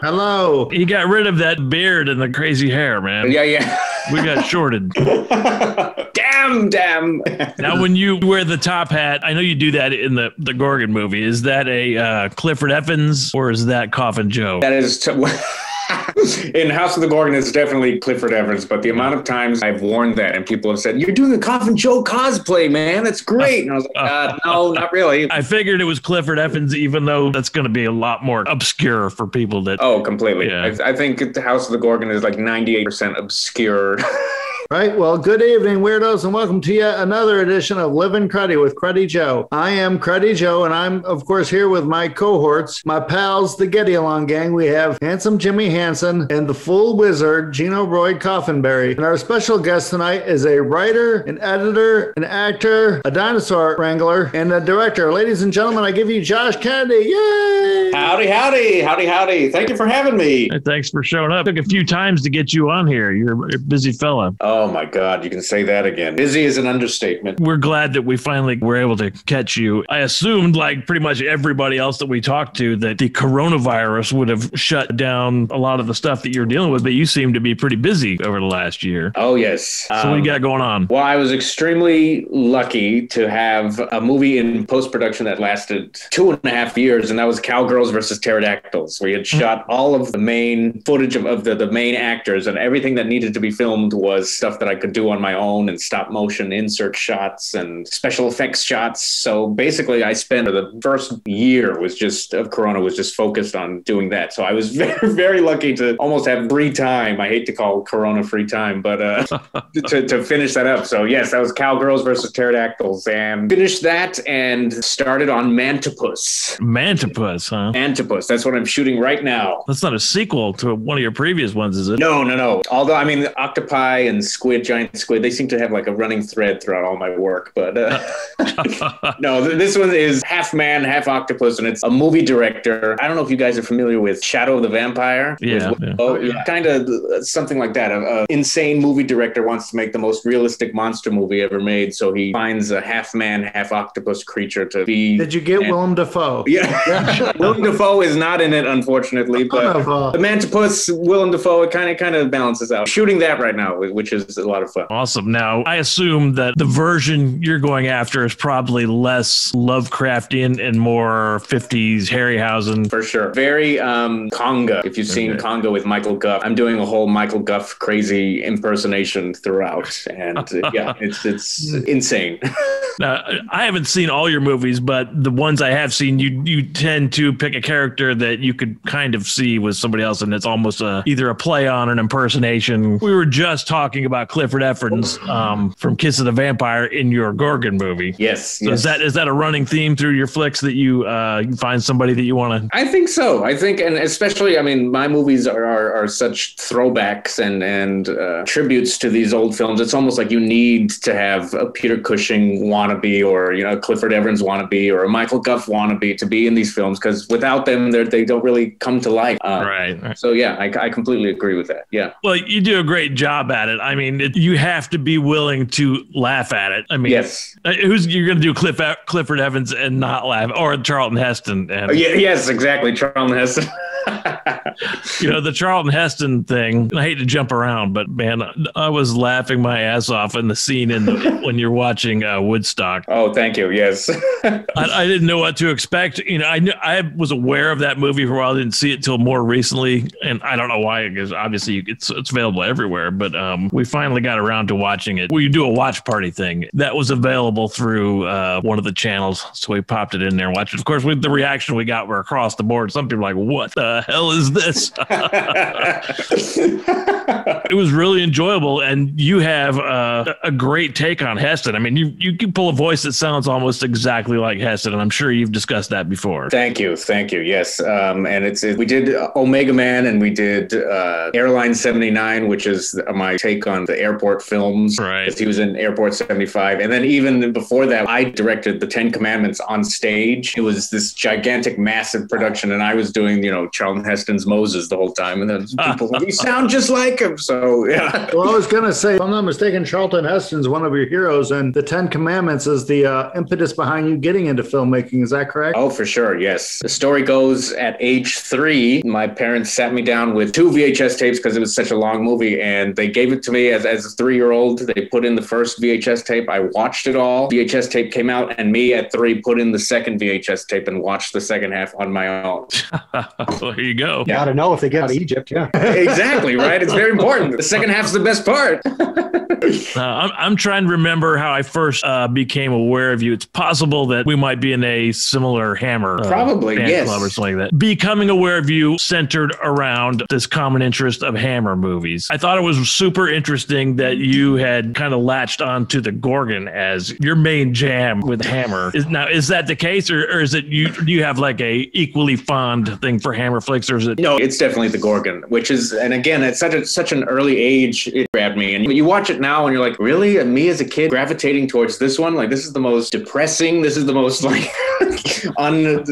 Hello. He got rid of that beard and the crazy hair, man. Yeah, yeah. We got shorted. damn, damn. now, when you wear the top hat, I know you do that in the, the Gorgon movie. Is that a uh, Clifford Evans or is that Coffin Joe? That is. T- in House of the Gorgon, it's definitely Clifford Evans, but the amount of times I've worn that and people have said, You're doing a Coffin Joe cosplay, man. That's great. And I was like, uh, No, not really. I figured it was Clifford Evans, even though that's going to be a lot more obscure for people that. Oh, completely. Yeah. I, I think the House of the Gorgon is like 98% obscure. Right. Well, good evening, weirdos, and welcome to yet another edition of Living Cruddy with Cruddy Joe. I am Cruddy Joe, and I'm, of course, here with my cohorts, my pals, the Getty Along Gang. We have handsome Jimmy Hansen and the full wizard, Jeano Roid Coffinberry. And our special guest tonight is a writer, an editor, an actor, a dinosaur wrangler, and a director. Ladies and gentlemen, I give you Josh Kennedy. Yay! howdy, howdy, howdy, howdy. Thank you for having me. Hey, Thanks for showing up. Took a few times to get you on here. You're a busy fella. Oh my God, you can say that again. Busy is an understatement. We're glad that we finally were able to catch you. I assumed, like pretty much everybody else that we talked to, that the coronavirus would have shut down a lot of the stuff that you're dealing with, but you seem to be pretty busy over the last year. Oh, yes. So, what Um, you got going on? Well, I was extremely lucky to have a movie in post production that lasted two and a half years, and that was Cowgirls versus Pterodactyls. We had shot all of the main footage of, of the, the main actors, and everything that needed to be filmed was stuff that I could do on my own and stop motion insert shots and special effects shots. So basically, I spent the first year was just of Corona was just focused on doing that. So I was very, very lucky to almost have free time. I hate to call Corona free time, but uh, to, to finish that up. So yes, that was Cowgirls versus Pterodactyls, and finished that and started on Mantipus. Mantipus, huh? Mantipus. That's what I'm shooting right now. That's not a sequel to one of your previous ones, is it? No, no, no. Although I mean, octopi and squid, giant squid, they seem to have like a running thread throughout all my work. But uh, no, this one is half man, half octopus, and it's a movie director. I don't know if you guys are familiar with Shadow of the Vampire. Yeah, yeah. Oh, yeah. Kind of something like that. A, a insane movie director wants to make the most realistic monster movie ever made, so he finds a half man, half octopus creature to be. Did you get And- Willem Dafoe? Yeah, Willem Dafoe is not in it, unfortunately, but Son the Mantipus, Willem Dafoe, it kind of kind of balances out. Shooting that right now, which is a lot of fun. Awesome. Now, I assume that the version you're going after is probably less Lovecraftian and more 50s Harryhausen. For sure. Very um, Konga. If you've seen Okay. Konga with Michael Gough, I'm doing a whole Michael Gough crazy impersonation throughout. And uh, yeah, it's it's insane. Now, I haven't seen all your movies, but the ones I have seen, you you tend to pick a character that you could kind of see with somebody else, and it's almost a either a play on an impersonation. We were just talking about Clifford Evans um, from Kiss of the Vampire in your Gorgon movie. yes. So yes. is that is that a running theme through your flicks that you uh, you find somebody that you want to? I think so. I think, and especially, I mean, my movies are, are, are such throwbacks and and uh, tributes to these old films. It's almost like you need to have a Peter Cushing wannabe, or you know, Clifford Evans wannabe, or a Michael Gough wannabe to be in these films because without them, they they don't really come to life. Uh, Right, right. So yeah, I, I completely agree with that. Yeah. Well, you do a great job at it. I mean, it, you have to be willing to laugh at it. I mean, Yes. uh, who's you're going to do Cliff Clifford Evans and not laugh, or Charlton Heston? And Oh, yeah. Yes. Exactly. Charlton Heston. you know the Charlton Heston thing. I hate to jump around, but man, I was laughing my ass off in the scene in the, when you're watching uh, Woodstock. oh, thank you. Yes. I, I didn't know what to expect. You know, I knew I was aware of that movie for a while. I didn't see it till more recently, and I don't know why. Because obviously it's it's available everywhere. But um, we finally got around to watching it. We do a watch party thing that was available through uh, one of the channels, so we popped it in there and watched it. Of course, with the reaction we got were across the board. Some people were like, "What the hell is this?" it was really enjoyable, and you have uh, a great take on Heston. I mean, you you can pull a voice that sounds almost exactly like Heston, and I'm sure you've discussed that before. Thank you, thank you. Yes, um, and it's it, we did Omega Man and we did uh, Airline seventy nine, which is my take on the airport films. Right. He was in Airport seventy five, and then even before that, I directed the Ten Commandments on stage. It was this gigantic, massive production, and I was doing you know Charlton Charlton Heston's Moses the whole time, and then people you sound just like him. So yeah. Well, I was gonna say, if I'm not mistaken, Charlton Heston's one of your heroes, and the Ten Commandments is the uh, impetus behind you getting into filmmaking. Is that correct? Oh, for sure. Yes. The story goes at age three, my parents sat me down with two VHS tapes because it was such a long movie, and they gave it to me as, as a three year old. They put in the first VHS tape. I watched it all. VHS tape came out, and me at three put in the second VHS tape and watched the second half on my own. well, there you go. Yeah. Gotta know if they get to Egypt. Yeah. exactly. Right. It's very important. The second half's the best part. Uh, I'm, I'm trying to remember how I first uh, became aware of you. It's possible that we might be in a similar Hammer uh, Probably, fan yes. club or something like that. Becoming aware of you centered around this common interest of Hammer movies. I thought it was super interesting that you had kind of latched onto the Gorgon as your main jam with Hammer. Is, now, is that the case, or, or is it you? Do you have like a equally fond thing for Hammer flicks, or is it? No, it's definitely the Gorgon, which is, and again, at such a such an early age, it grabbed me. And you watch it now, and you're like, really? And me as a kid gravitating towards this one, like this is the most depressing. This is the most like un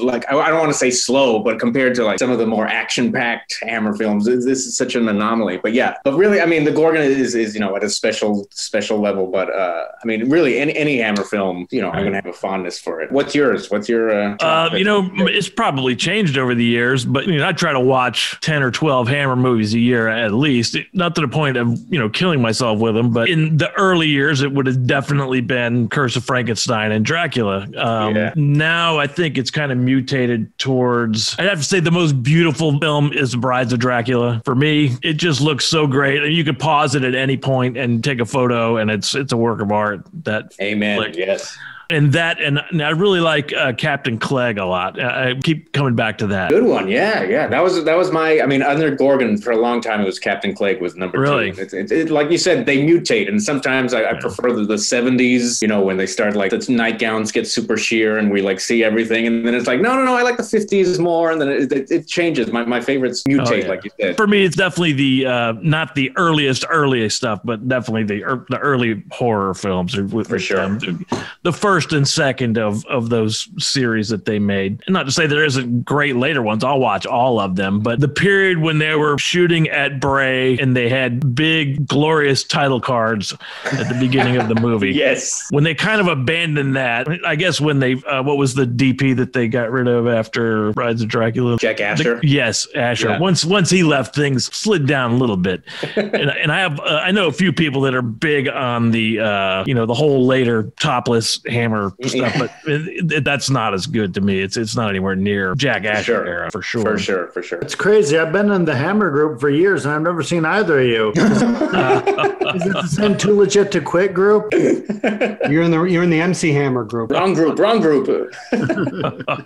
like I I don't want to say slow, but compared to like some of the more action packed Hammer films, this this is such an anomaly. But yeah, but really, I mean, the Gorgon is is you know at a special special level. But uh, I mean, really, any any Hammer film, you know, I'm gonna have a fondness for it. What's yours? What's your? Uh, Uh, you know, it's probably changed over the years, but you know, I try to watch ten or twelve Hammer movies a year at least. Not to the point of you know killing myself with them, but in the early years, it would have definitely been Curse of Frankenstein and Dracula. Um, Yeah. Now I think it's kind of mutated towards. I'd have to say the most beautiful film is The Brides of Dracula. For me, it just looks so great, and you could pause it at any point and take a photo, and it's it's a work of art. That Amen. Like- yes. And that and, and I really like uh, Captain Clegg a lot. I, keep coming back to that. Good one, yeah, yeah. That was that was my. I mean, under Gorgon for a long time, it was Captain Clegg was number Really? two. It's it's it, like you said, they mutate, and sometimes I, I prefer the, the '70s. You know, when they start like the nightgowns get super sheer, and we like see everything, and then it's like, no, no, no, I like the '50s more, and then it, it, it changes. My my favorites mutate, yeah. like you said. For me, it's definitely the uh, not the earliest earliest stuff, but definitely the er, the early horror films with, For sure. them. The first and second of of those series that they made. And not to say there isn't great later ones. I'll watch all of them, but the period when they were shooting at Bray and they had big glorious title cards at the beginning of the movie. Yes. when they kind of abandoned that, I guess when they uh, what was the DP that they got rid of after Brides of Dracula? Jack Asher. The- yes, Asher. Yeah. Once once he left, things slid down a little bit, and, and I have uh, I know a few people that are big on the uh, you know the whole later topless hammer stuff, but it, it- that's not as good to me. It's it's not anywhere near Jack Asher Sure. era for sure. For sure, for sure. It's crazy. I've been in the Hammer group for years, and I've never seen either of you. Is it the same Too Legit to Quit group? You're in the you're in the MC Hammer group. Wrong group, wrong group.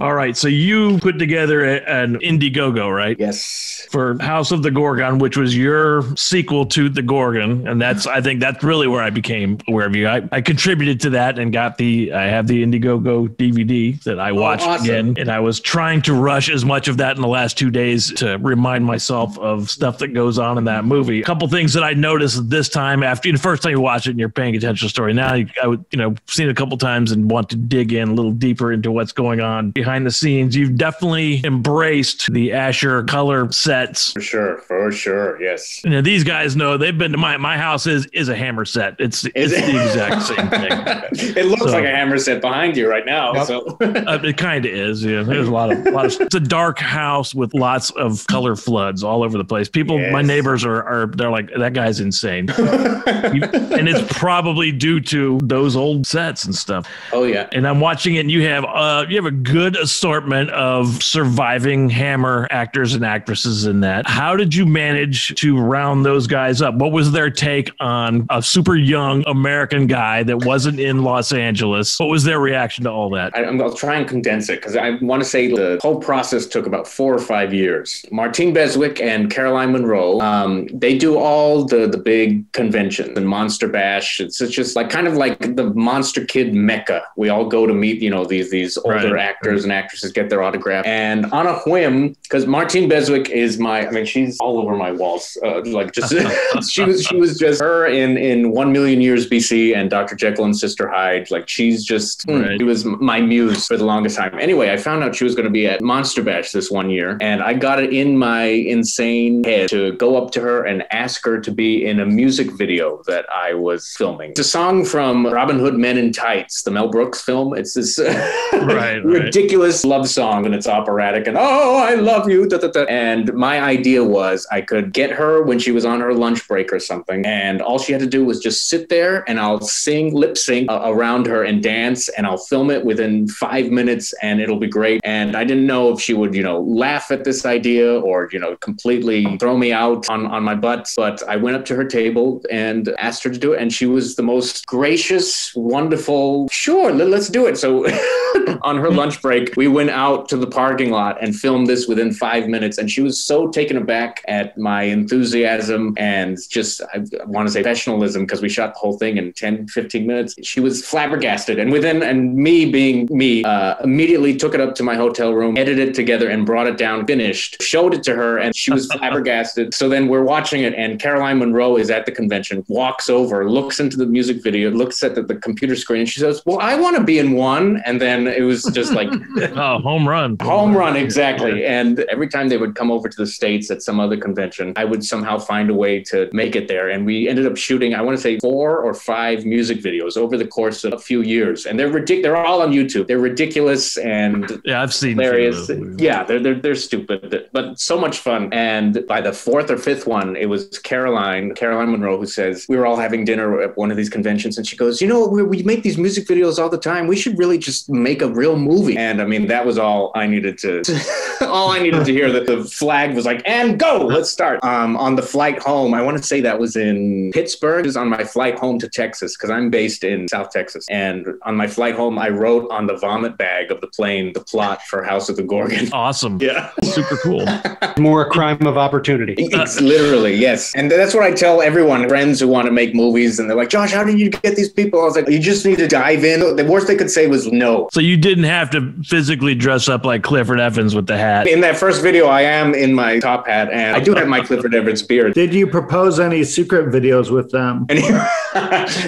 All right, so you put together a, an Indiegogo, right? Yes. for House of the Gorgon, which was your sequel to the Gorgon, and that's I think that's really where I became aware of you. I, I contributed to that and got the I have the Indiegogo DVD that I oh, watched awesome. again, and I was trying to rush as much of that in the last two days to remind myself of stuff that goes on in that movie. A couple things that I noticed this time after the first time you watch it and you're paying attention to the story. Now I, I would you know seen it a couple times and want to dig in a little deeper into what's going on behind the scenes. You've definitely embraced the Asher color sets For sure, for sure. Yes. you know, these guys know they've been to my my house is is a hammer set. It's Is it's it? the exact same thing. it looks So- like a hammer set behind you right now. Yep. So Uh, it kind of is. Yeah, there's a lot of lot of. It's a dark house with lots of color floods all over the place. People, my neighbors are are they're like that guy's insane, You- and it's probably due to those old sets and stuff. oh yeah. and I'm watching it, and you have uh you have a good assortment of surviving Hammer actors and actresses in that. How did you manage to round those guys up? What was their take on a super young American guy that wasn't in Los Angeles? What was their reaction to all that? I, I'm- I'll try and condense it because I want to say the whole process took about four or five years. Martine Beswick and Caroline Munro, um, they do all the the big conventions and Monster Bash. It's, it's just like kind of like the Monster Kid mecca. We all go to meet, you know, these these older Right. actors and actresses, get their autograph, and on a whim, because Martine Beswick is my, I mean, she's all over my walls. Uh, like just she was she was just her in in One Million Years BC and Dr. Jekyll and Sister Hyde. Like like she's just Right. she was my muse for the longest time. Anyway, I found out she was going to be at Monster Bash this one year, and I got it in my insane head to go up to her and ask her to be in a music video that I was filming. It's a song from Robin Hood Men in Tights, the Mel Brooks film. It's this right. ridiculous love song and it's operatic and oh I love you da, da, da. and my idea was I could get her when she was on her lunch break or something and all she had to do was just sit there and I'll sing lip sync uh, around her and dance and I'll film it within five minutes and it'll be great and I didn't know if she would you know laugh at this idea or you know completely throw me out on, on my butt but I went up to her table and asked her to do it and she was the most gracious wonderful sure let, let's do it so on her lunch break, we went out to the parking lot and filmed this within five minutes. And she was so taken aback at my enthusiasm and just, I want to say professionalism, because we shot the whole thing in 10, 15 minutes. She was flabbergasted. And within, and me being me, uh, immediately took it up to my hotel room, edited it together, and brought it down finished, showed it to her, and she was flabbergasted. So then we're watching it, and Caroline Munro is at the convention, walks over, looks into the music video, looks at the, the computer screen, and she says, Well, I want to be in one. And then it was just like Oh, home run. home run, exactly. And every time they would come over to the States at some other convention, I would somehow find a way to make it there. And we ended up shooting, I want to say, four or five music videos over the course of a few years. And they're ridiculous. They're all on YouTube. They're ridiculous and Yeah, I've seen a few of hilarious. Yeah, they're, they're they're stupid, but so much fun. And by the fourth or fifth one, it was Caroline, Caroline Munro, who says we were all having dinner at one of these conventions, and she goes, "You know, we, we make these music videos all the time. We should really just make a real movie." And I mean, that was all I needed to, all I needed to hear. That the flag was like, "And go, let's start." Um, on the flight home, I want to say that was in Pittsburgh. It was on my flight home to Texas because I'm based in South Texas. And on my flight home, I wrote on the vomit bag of the plane the plot for House of the Gorgon. Awesome. Yeah. Super cool. More a crime of opportunity. It's literally, yes. And that's what I tell everyone, friends who want to make movies, and they're like, Josh, how did you get these people? I was like, you just need to dive in. The worst they could say was no. So you didn't have to physically dress up like Clifford Evans with the hat. In that first video, I am in my top hat, and I do have my Clifford Evans beard. Did you propose any secret videos with them?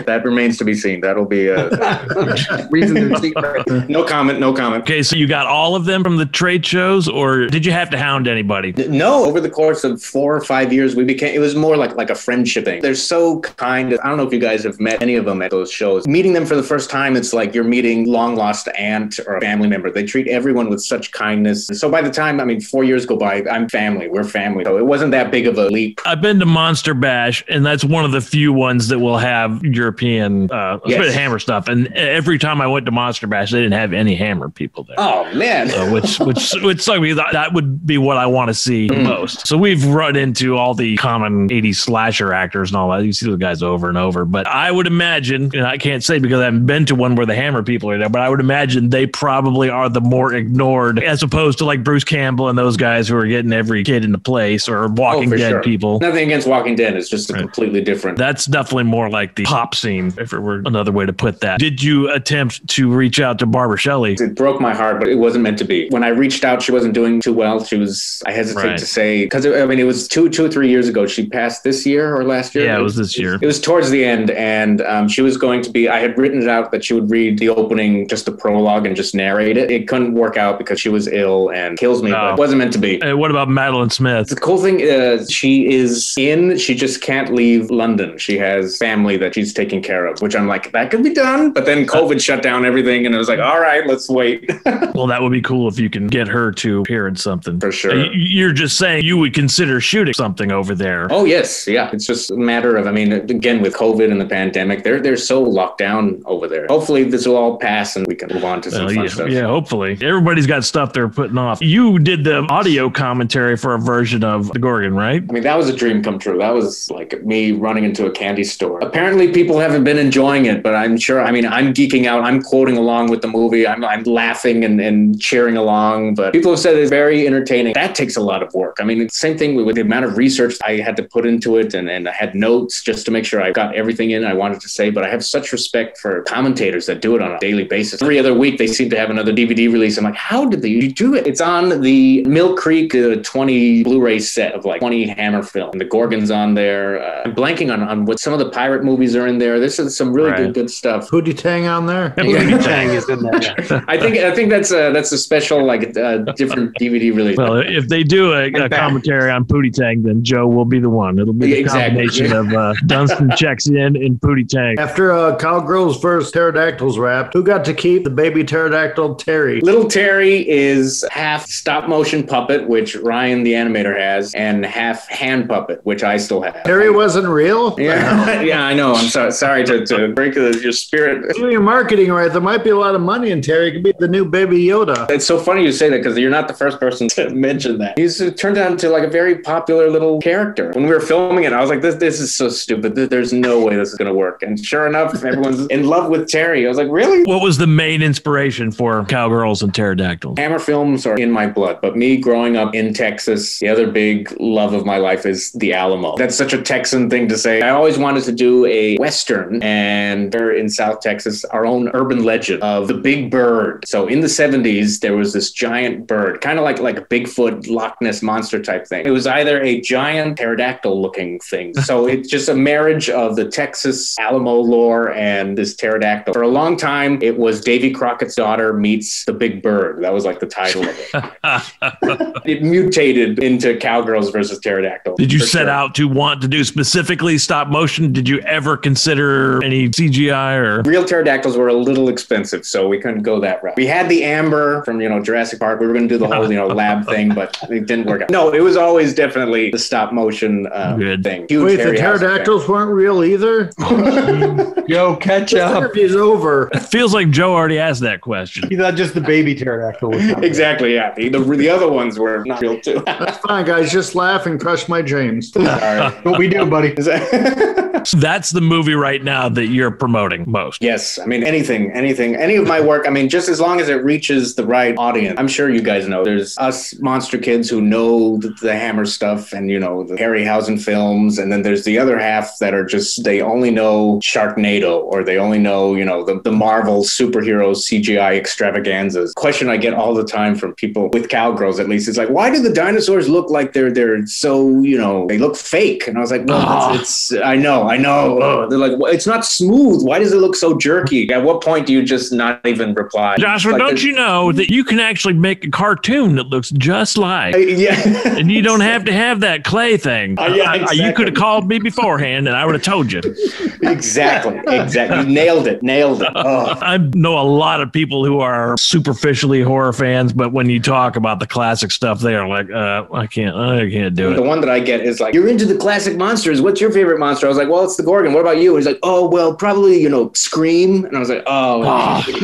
That remains to be seen. That'll be uh, a Reason they're secret. no comment, no comment. Okay, so you got all of them from the trade shows, or did you have to hound anybody? No, over the course of four or five years, we became. It was more like like a friendship thing. They're so kind. I don't know if you guys have met any of them at those shows. Meeting them for the first time, it's like you're meeting long lost aunt or a family member. They treat everyone with such kindness. So by the time, I mean, four years go by, I'm family. We're family. So it wasn't that big of a leap. I've been to Monster Bash, and that's one of the few ones that will have European uh, Yes. Hammer stuff. And every time I went to Monster Bash, they didn't have any Hammer people there. Oh man. Uh, which which which sucked me. That, that would be what I want to see Mm. most. So we've run into all the common 80s slasher actors and all that. You see the guys over and over. But I would imagine, and I can't say because I haven't been to one where the Hammer people are there, but I would imagine they probably are the more ignored as opposed to like Bruce Campbell and those guys who are getting every kid into place or Walking Oh, Dead sure. people. Nothing against Walking Dead. It's just a Right. completely different. That's definitely more like the pop scene, if it were another way to put that. Did you attempt to reach out to Barbara Shelley? It broke my heart, but it wasn't meant to be. When I reached out, she wasn't doing too well. She was, I hesitate Right. to say, because I mean, it was two, two or three years ago. She passed this year or last year. Yeah, it was this year. It was towards the end, and um, she was going to be. I had written it out that she would read the opening, just the prologue, and just narrate it. It couldn't work out because she was ill and kills me. But Oh. it wasn't meant to be. Uh, what about Madeline Smith? The cool thing is she is in, she just can't leave London. She has family that she's taking care of, which I'm like, that could be done. But then COVID shut down everything and it was like, all right, let's wait. Well, that would be cool if you can get her to appear in something. For sure. Uh, You're just saying you would consider shooting something over there. Oh yes, yeah. It's just a matter of, I mean, again with COVID and the pandemic, they're they're so locked down over there. Hopefully this will all pass and we can move on to some Well, fun yeah, stuff. yeah, hopefully. Everybody's got stuff they're putting off. You did the audio commentary for a version of The Gorgon, right? I mean, that was a dream come true. That was like me running into a candy store. Apparently, people haven't been enjoying it, but I'm sure. I mean, I'm geeking out. I'm quoting along with the movie. I'm, I'm laughing and, and cheering along. But people have said it's very entertaining. That takes a lot of work. I mean, the same thing with the amount of research I had to put into it, and, and I had notes just to make sure I got everything in I wanted to say. But I have such respect for commentators that do it on a daily basis. Every other week, week they seem to have another DVD release. I'm like, how did they do it? It's on the Mill Creek uh, 20 Blu-ray set of like 20 Hammer film. And the Gorgon's on there. Uh, I'm blanking on, on what some of the pirate movies are in there. This is some really Right. good good stuff. Pootie Tang on there. Pootie Tang is in there. yeah. I think I think that's a that's a special like uh, different DVD release. Well, if they do a, a commentary on Pootie Tang, then Joe will be the one. It'll be Yeah, the exactly. combination of uh, Dunston checks in and Pootie Tang. After uh, Cowgirls first pterodactyls wrapped, who got to keep the baby pterodactyl Terry? Little Terry is half stop motion puppet, which Ryan the animator has, and half hand puppet, which I still have. Terry wasn't real? Yeah, yeah, I know. I'm sorry, sorry to, to break your spirit. Doing your marketing right, there might be a lot of money in Terry. It could be the new baby Yoda. It's so funny you say that because you're not the first person to mention that. He's turned out into like a very popular little character. When we were filming it, I was like, "This, this is so stupid. There's no way this is going to work." And sure enough, everyone's in love with Terry. I was like, "Really?" What was the main inspiration for Cowgirls and Pterodactyls? Hammer films are in my blood, but me growing up in Texas, the other big love of my life is the Alamo. That's such a Texan thing to say. I always wanted to do a Western, and they're in South Texas, our own urban legend of the big bird. So in the 70s, there was this giant bird, kind of like, like a Bigfoot, Loch Ness monster type thing. It was either a giant pterodactyl looking thing. So it's just a marriage of the Texas Alamo lore and this pterodactyl. For a long time, it was Davy Crockett's daughter meets the big bird. That was like the title of it. it mutated into Cowgirls versus Pterodactyl. Did you set sure. out to want to do specifically stop motion? Did you ever consider any CGI or? Real pterodactyls were a little expensive, so we couldn't go that route. We had the amber from you know Jurassic Park. We were going to do the whole you know lab thing, but it didn't work out. No, it was always definitely the stop motion uh, Good. thing. Huge Wait, the Harryhausen fan. pterodactyls weren't real either? Yo, catch This up. interview's over. It feels like Joe already asked that question. He thought just the baby pterodactyl was. Exactly. Yeah. The, the, the other ones were not real too. That's fine, guys. Just laugh and crush my dreams. Sorry. What we do, buddy. Is that- That's the movie right now that you're promoting most. Yes, I mean anything, anything, any of my work. I mean, just as long as it reaches the right audience. I'm sure you guys know. There's us monster kids who know the, the Hammer stuff and you know the Harryhausen films, and then there's the other half that are just they only know Sharknado or they only know you know the, the Marvel superhero CGI extravaganzas. Question I get all the time from people with cowgirls, at least, is like, why do the dinosaurs look like they're they're so you know they look fake? And I was like, well, Ah. it's, I know, I know. Ugh. They're like, well, it's not smooth. Why does it look so jerky? At what point do you just not even reply? Joshua, Like, don't you know that you can actually make a cartoon that looks just like, I- yeah. and you don't have to have that clay thing. Uh, yeah, I- I- You could have called me beforehand, and I would have told you. exactly, exactly. You nailed it, nailed it. Oh. I know a lot of people who are superficially horror fans, but when you talk about the classic stuff, they are like, uh, I can't, I can't do it. The one that I get is like, you're into the classic monsters. What's your favorite monster? I was like, well, it's the Gorgon. What about you? He's like, oh, well, probably, you know, Scream. And I was like, oh,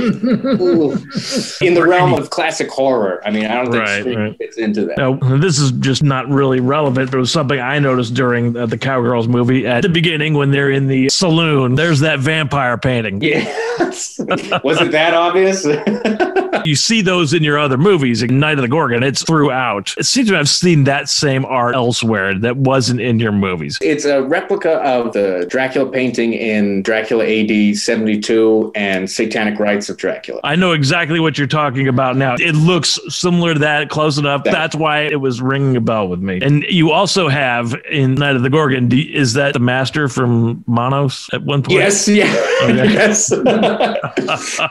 ooh. in the realm of classic horror. I mean, I don't think Right, Scream right. fits into that. This is just not really relevant, but it was something I noticed during uh, the Cowgirls movie at the beginning when they're in the saloon. There's that vampire painting. Yeah. Was it that obvious? You see those in your other movies, like Night of the Gorgon. It's throughout. It seems to have seen that same art elsewhere that wasn't in your movies. It's a replica of the Dracula painting in Dracula AD 72 and Satanic Rites of Dracula. I know exactly what you're talking about now. It looks similar to that, close enough. That- That's why it was ringing a bell with me. And you also have in Night of the Gorgon, do- is that the master from Manos at one point? Yes, yeah, yes.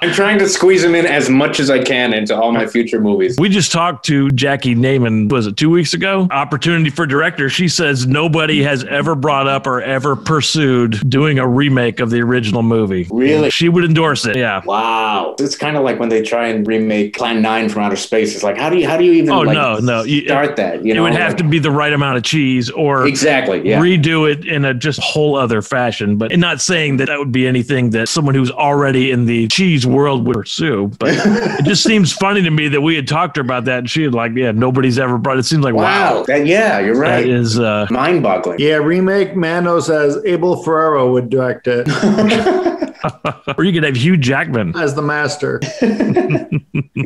I'm trying to squeeze him in as much as I can into all my future movies. We just talked to Jackie Neyman, was it two weeks ago? Opportunity for director. She says nobody has ever brought up or ever pursued doing a remake of the original movie. Really? She would endorse it. Yeah. Wow, it's kind of like when they try and remake Plan Nine from Outer Space. It's like, how do you how do you even Oh, like, no, no. You- start that? You it know, would have like- to be the right amount of cheese or exactly. Yeah, redo it in a just whole other fashion. But and not saying that that would be anything that someone who's already in the cheese world would pursue. But It just seems funny to me that we had talked to her about that, and she had like, yeah, nobody's ever brought. It seems like wow, wow. That, yeah, you're right. that is uh, mind-boggling. Yeah, remake Manos as Abel Ferrara would direct it or you could have Hugh Jackman. as the master.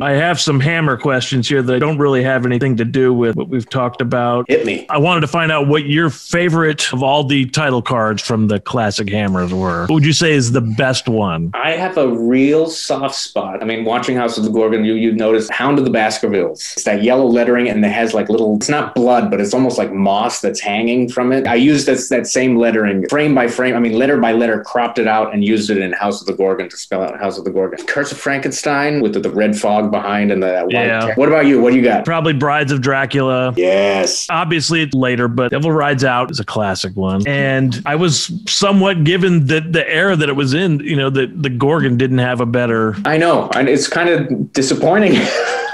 I have some hammer questions here that don't really have anything to do with what we've talked about. Hit me. I wanted to find out what your favorite of all the title cards from the classic hammers were. What would you say is the best one? I have a real soft spot. I mean, watching House of the Gorgon, you you notice Hound of the Baskervilles. It's that yellow lettering, and it has like little. It's not blood, but it's almost like moss that's hanging from it. I used that that same lettering, frame by frame. I mean, letter by letter, cropped it out and used it in House of the Gorgon to spell out House of the Gorgon. Curse of Frankenstein with the, the red fog behind and the white. Yeah. ca- What about you? What do you got? Probably Brides of Dracula. Yes. Obviously it's later, but Devil Rides Out is a classic one. And I was somewhat given that the era that it was in, you know, that the Gorgon didn't have a better. I know, and it's kind of disappointing.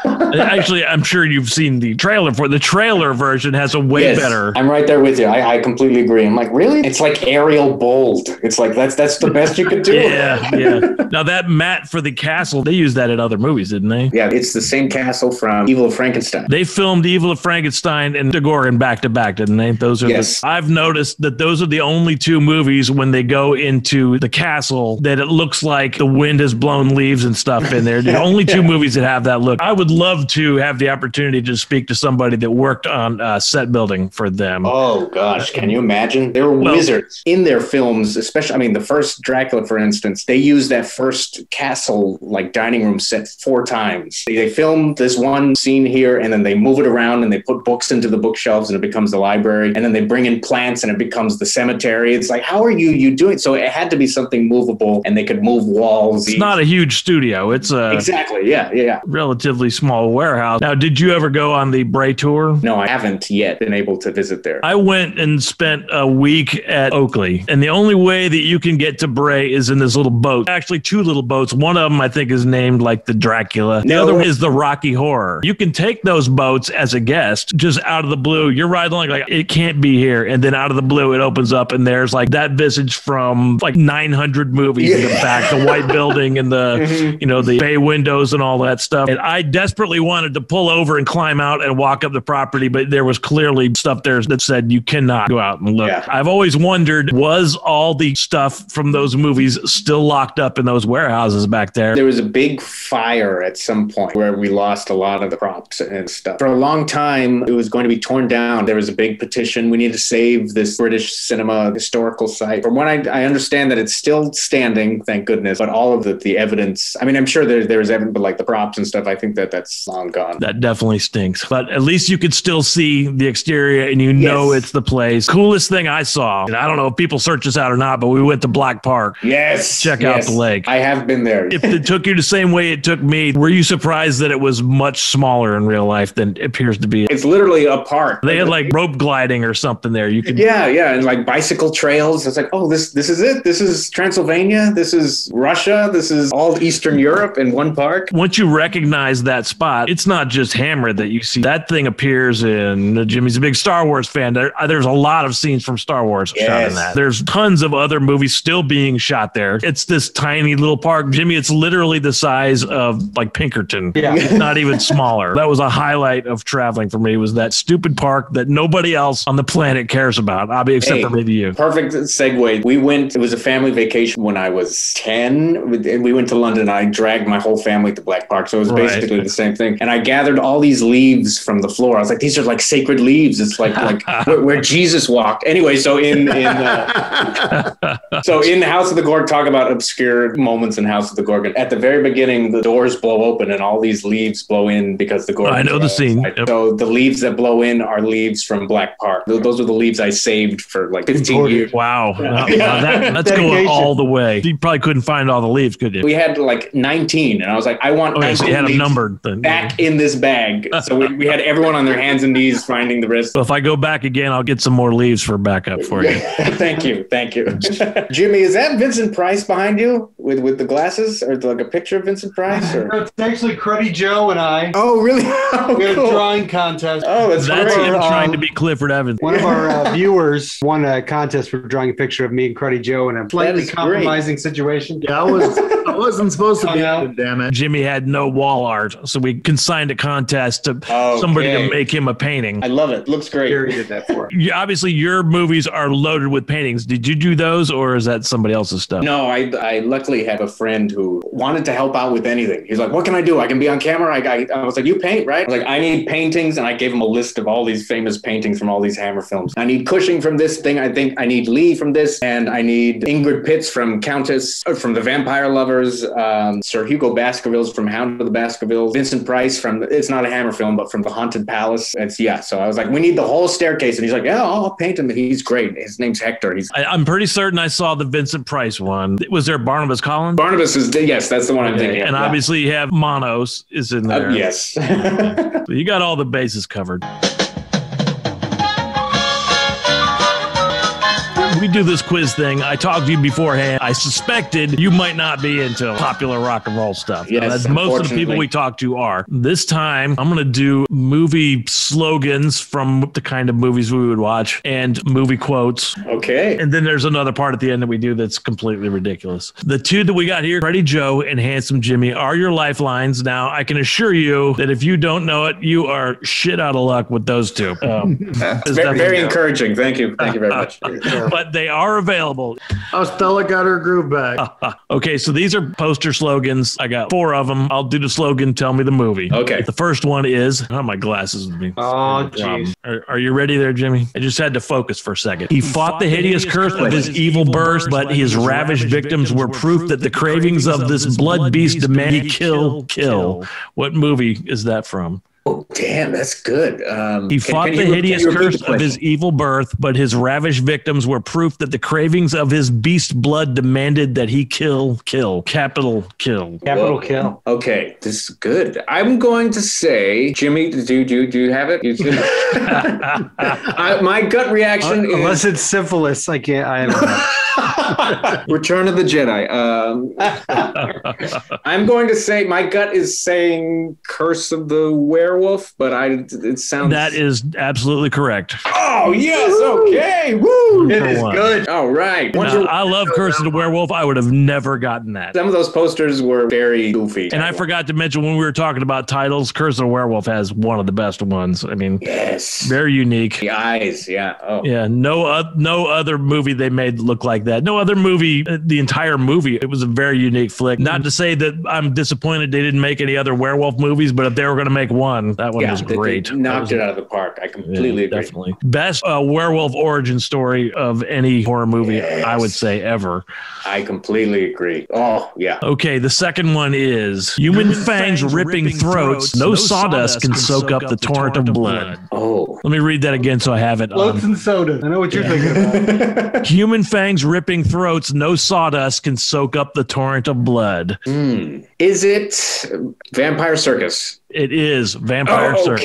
Actually, I'm sure you've seen the trailer for it. the trailer version has a way Yes, better. I'm right there with you. I, I completely agree. I'm like, really? It's like Arial bold. It's like that's that's the best you could do. Yeah, yeah. Now that mat for the castle, they used that in other movies, didn't they? Yeah, it's the same castle from Evil of Frankenstein. They filmed Evil of Frankenstein and The Gorgon back to back, didn't they? Those are Yes. the, I've noticed that those are the only two movies when they go into the castle that it looks like the wind has blown leaves and stuff in there. The only two movies that have that look. I would love to have the opportunity to speak to somebody that worked on uh, set building for them. Oh gosh, can you imagine? They were Well- wizards in their films, especially. I mean, the first Dracula, for instance, they used that first castle like dining room set four times. They, they filmed this one scene here, and then they move it around, and they put books into the bookshelves, and it becomes the library. And then they bring in plants, and it becomes the cemetery. It's like, how are you you doing? So it had to be something movable, and they could move walls. It's not a huge studio. It's a exactly. Yeah, yeah, yeah. relatively small warehouse. Now, did you ever go on the Bray tour? No, I haven't yet been able to visit there. I went and spent a week at Oakley, and the only way that you can get to Bray is in this little boat. Actually, two little boats. One of them, I think, is named like the Dracula. The No. other one is the Rocky Horror. You can take those boats as a guest, just out of the blue. You're riding along like it can't be here, and then out of the blue, it opens up, and there's like that visage from like 900 movies in the back, the white building and the mm-hmm. you know the bay windows and all that stuff. And I desperately wanted to pull over and climb out and walk up the property, but there was clearly stuff there that said you cannot go out and look. Yeah. I've always wondered was all the stuff from those movies still locked up in those warehouses back there? There was a big fire at some point where we lost a lot of the props and stuff. For a long time, it was going to be torn down. There was a big petition. We need to save this British cinema historical site. From what I, I understand, that it's still standing, thank goodness. But all of the, the evidence, I mean, I'm sure there, there's evidence, but like the props and stuff, I think that that's long gone. That definitely stinks. But at least you could still see the exterior and you know Yes. it's the place. Coolest thing I saw, and I don't know if people search this out or not, but we went to Black Park. yes. Check out the lake. I have been there. If it took you the same way it took me, were you surprised that it was much smaller in real life than it appears to be? it's literally a park. They had like rope gliding or something there. You could Yeah, yeah, and like bicycle trails. It's like, oh, this this is it. This is Transylvania. This is Russia. This is all Eastern Europe in one park. once you recognize that spot, it's not just Hammer that you see. That thing appears in Jimmy's a big Star Wars fan. There, uh, there's a lot of scenes from Star Wars shot in that. There's tons of other movies still being shot there. It's this tiny little park, Jimmy. It's literally the size of like Pinkerton. Yeah. Not even smaller. That was a highlight of traveling for me. Was that stupid park that nobody else on the planet cares about, mean, except Hey. for maybe you. Perfect segue. We went. It was a family vacation when I was ten, and we went to London. I dragged my whole family to Black Park, so it was Right. basically the same thing. And I gathered all these leaves from the floor. I was like, these are like sacred leaves. It's like like where, where Jesus walked. Anyway, so in in uh, so in the House of the Gorgon, talk about obscure moments in House of the Gorgon. At the very beginning, the doors blow open and all these leaves blow in because the Gorgon. I know the scene. Yep. So the leaves that blow in are leaves from Black Park. Those are the leaves I saved for like 15 Important. years. Wow, Yeah. that, that's going all the way. You probably couldn't find all the leaves, could you? We had like 19, and I was like, I want Oh, yeah, so you had them numbered. Then, back in this bag. So we, we had everyone on their hands and knees finding the wrist. So if I go back again, I'll get some more leaves for backup for you. thank you, thank you, Jimmy. Is that Vincent Price behind you with with the glasses, or like a picture of Vincent Price? Or? It's actually Cruddy Joe and I. Oh, really? Oh, We had a drawing contest. Oh, that's, That's great. him Um, trying to be Clifford Evans. One of our uh, viewers won a contest for drawing a picture of me and Cruddy Joe in a slightly is great. compromising situation. Yeah, I was I wasn't supposed to be out. in damn it. Jimmy had no wall art, so we consigned a contest to somebody to make him a painting. I love it. Looks great. Gary did that for. You, obviously, your movies are loaded with paintings. Did you do those, or is that somebody else's stuff? No, I, I luckily have a friend who wanted to help out with anything. He's like, "What can I do? I can be on camera." I, I, I was like, "You paint, right?" I was like, "I need paintings," and I gave him a list of all these famous paintings from all these Hammer films. I need Cushing from this thing. I think I need Lee from this, and I need Ingrid Pitts from Countess from The Vampire Lovers, um, Sir Hugo Baskervilles from Hound of the Baskervilles, Vincent Price from it's not a Hammer film, but from The Haunted Palace. It's yeah. So I was like, "We need the whole staircase," and he's like, "Yeah, I'll paint him." He's great. His name's Hector. He's I, I'm pretty certain I saw the Vincent Price one. Was there Barnabas Collins? Barnabas is yes, that's the one I'm thinking. and Yeah. obviously, you have Manos is in Uh, there. yes. So you got all the bases covered. We do this quiz thing. I talked to you beforehand. I suspected you might not be into popular rock and roll stuff. Yes, As most of the people we talk to are. This time, I'm going to do movie slogans from the kind of movies we would watch and movie quotes. okay. And then there's another part at the end that we do that's completely ridiculous. The two that we got here, Cruddy Joe and Handsome Jimmy, are your lifelines. Now, I can assure you that if you don't know it, you are shit out of luck with those two. Um, Very, very encouraging. Thank you. Thank you very much. but they are available. Oh, Stella got her groove back. Okay, so these are poster slogans. I got four of them. I'll do the slogan. Tell me the movie. Okay. The first one is. Oh, my glasses with me. Oh, Um, jeez. are, are you ready there, Jimmy? I just had to focus for a second. He fought the hideous curse of his evil birth, but his ravished victims were proof that the cravings of this blood beast demand he kill, kill. What movie is that from? Oh, damn, that's good. Um, He fought can the hideous can you repeat curse the of his evil birth, but his ravished victims were proof that the cravings of his beast blood demanded that he kill, kill, capital kill. Capital Whoa. kill. Okay, this is good. I'm going to say, Jimmy, do do do you have it? You- I, my gut reaction is Unless it's syphilis, I can't. I don't know. Return of the Jedi. Um, I'm going to say my gut is saying Curse of the Werewolf, but I it sounds That is absolutely correct. Oh yes, okay, woo! It is good. All right. Once Now, you- I love Curse of the Werewolf. I would have never gotten that. some of those posters were very goofy. And I forgot to mention when we were talking about titles, Curse of the Werewolf has one of the best ones. I mean, Yes. very unique. The eyes, yeah. Oh. Yeah, no, uh, no other movie they made look like that. No other movie, uh, the entire movie, it was a very unique flick. Not to say that I'm disappointed they didn't make any other werewolf movies, but if they were going to make one, that one Yeah, was they- they great. That knocked was- it out of the park. I yeah, completely agree. definitely best uh, werewolf origin story of any horror movie I would say ever. I completely agree. Oh, yeah. Okay, the second one is human fangs ripping throats. No sawdust can soak up the torrent of blood. Oh. Let me read that again so I have it. Floats and soda. I know what you're thinking about. Human fangs ripping throats. No sawdust can soak up the torrent of blood. Hmm. Is it Vampire Circus? It is Vampire Oh, Circus.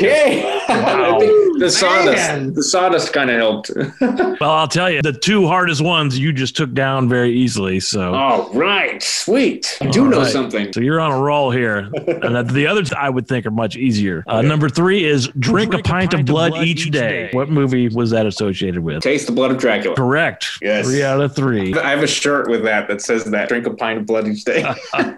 Okay. I think the Man. sawdust, the sawdust kind of helped. Well, I'll tell you, the two hardest ones you just took down very easily. So. All right, sweet. I do All know right. something. So you're on a roll here. and the- the others I would think are much easier. Uh, number three is drink, a pint, of blood, each day. What movie was that associated with? Taste the blood of Dracula. Correct. Yes. Three out of three. I have a shirt with that that says that. Drink a pint of blood each day.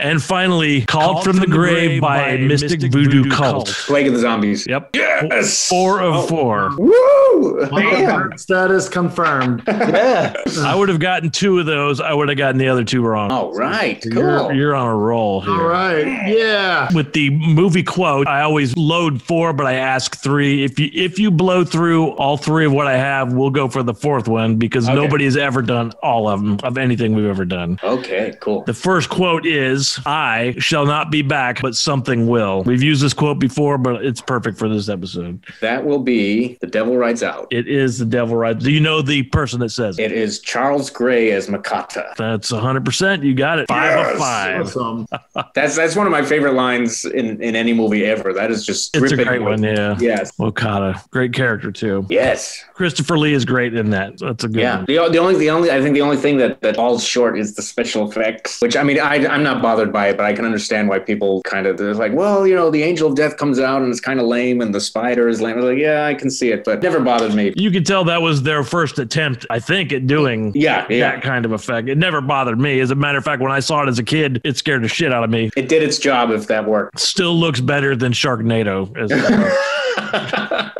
And finally, Called, from, the Grave by a Mystic Voodoo Cult. Plague of the Zombies. Yep. Yes. Four of Oh. four. Woo! Damn. Status confirmed. yeah. I would have gotten two of those. I would have gotten the other two wrong. All right. Cool. You're, you're on a roll here. All right. Yeah. With the movie quote, I always load four, but I ask three. If you if you blow through all three of what I have, we'll go for the fourth one because Okay. nobody has ever done all of them of anything we've ever done. Okay, cool. The first quote is, "I shall not be back, but something will." We've used this quote before, but it's perfect pick for this episode? That will be The Devil Rides Out. It is the Devil Rides. Do you know the person that says it? It is Charles Gray as Mocata. That's 100%. You got it. Five Yes. of five. Awesome. That's that's one of my favorite lines in, in any movie ever. That is just It's a great one, yeah. Yes. Okada, great character too. Yes. Christopher Lee is great in that. That's a good Yeah. one. The, the only the only I think the only thing that that falls short is the special effects. Which I mean I I'm not bothered by it, but I can understand why people kind of they're like, well, you know, the Angel of Death comes out and it's kind of lame, and the spider is lame. I was like, yeah, I can see it, but never bothered me. You can tell that was their first attempt, I think, at doing Yeah, yeah. that kind of effect. It never bothered me. As a matter of fact, when I saw it as a kid, it scared the shit out of me. It did its job if that worked. Still looks better than Sharknado. As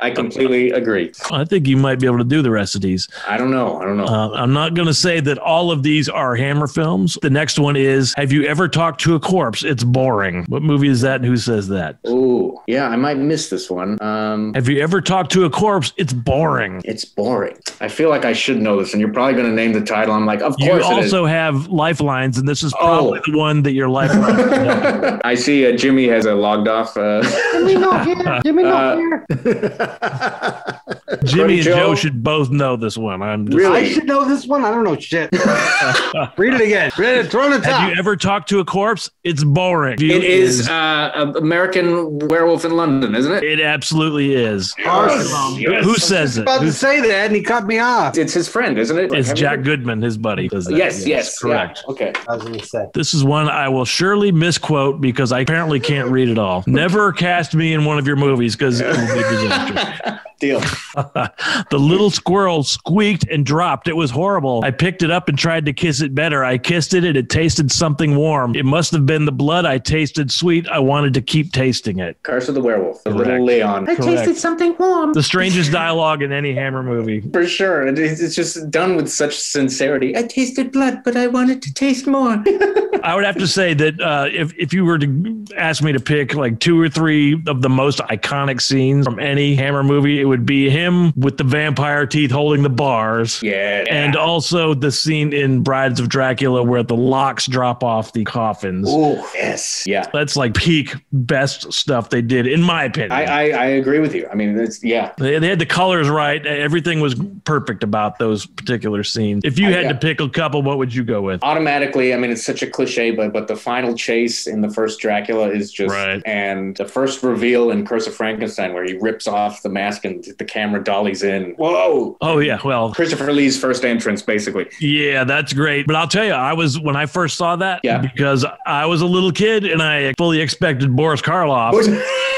I completely agree. I think you might be able to do the rest of these. I don't know. I don't know. Uh, I'm not going to say that all of these are Hammer films. The next one is Have you ever talked to a corpse? It's boring. What movie is that and who says that? Ooh, yeah, I might miss this one. Um, Have you ever talked to a corpse? It's boring. it's boring. I feel like I should know this, and you're probably going to name the title. I'm like, of You course it is. also have lifelines, and this is probably Oh. the one that your lifeline. I see uh, Jimmy has a logged off. Uh, Jimmy not here. Jimmy not Uh, here. Jimmy and Joe? Joe should both know this one. I'm just, Really? I should know this one. I don't know shit. Read it again. Read it. Throw it on Have you ever talked to a corpse? It's boring. it is uh, American Werewolf in London, isn't it? It absolutely is. Awesome. Yes. Who says it? about to say that, and he cut me off. It's his friend, isn't it? It's have Jack ever- Goodman, his buddy. does that. Yes, yes, correct. yeah, Okay. I was going to say. This is one I will surely misquote because I apparently can't read it all. Never cast me in one of your movies because it will be a disaster. Deal. the little squirrel squeaked and dropped. It was horrible. I picked it up and tried to kiss it better. I kissed it and it tasted something warm. It must have been the blood I tasted sweet. I wanted to keep tasting it. Curse of the Werewolf. The Correct. little Leon. I tasted something warm. The strangest dialogue in any Hammer movie. For sure. It's just done with such sincerity. I tasted blood, but I wanted to taste more. I would have to say that uh, if if you were to ask me to pick like two or three of the most iconic scenes from any Hammer movie, it would be him with the vampire teeth holding the bars. yeah. And also the scene in Brides of Dracula where the locks drop off the coffins. Oh, yes. Yeah. That's like peak best stuff they did, in my opinion. I, I, I agree with you. I mean, it's, yeah. they, they had the colors right. Everything was perfect about those particular scenes. If you I- had yeah. to pick a couple, what would you go with? automatically i mean it's such a cliche but but the final chase in the first dracula is just Right. and the first reveal in curse of frankenstein where he rips off the mask and the camera dollies in whoa Oh, yeah. Well, christopher lee's first entrance basically Yeah, that's great. But I'll tell you, I was when I first saw that Yeah. because I was a little kid and I fully expected Boris Karloff.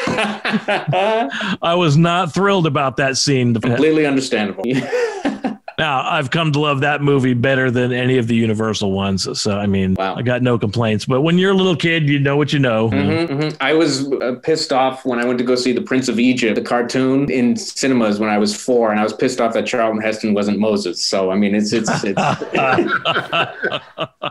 I was not thrilled about that scene. completely understandable Now, I've come to love that movie better than any of the Universal ones. So, I mean, Wow. I got no complaints. But when you're a little kid, you know what you know. Mhm, mhm. I was uh, pissed off when I went to go see The Prince of Egypt, the cartoon, in cinemas when I was four, and I was pissed off that Charlton Heston wasn't Moses. So I mean, it's it's, it's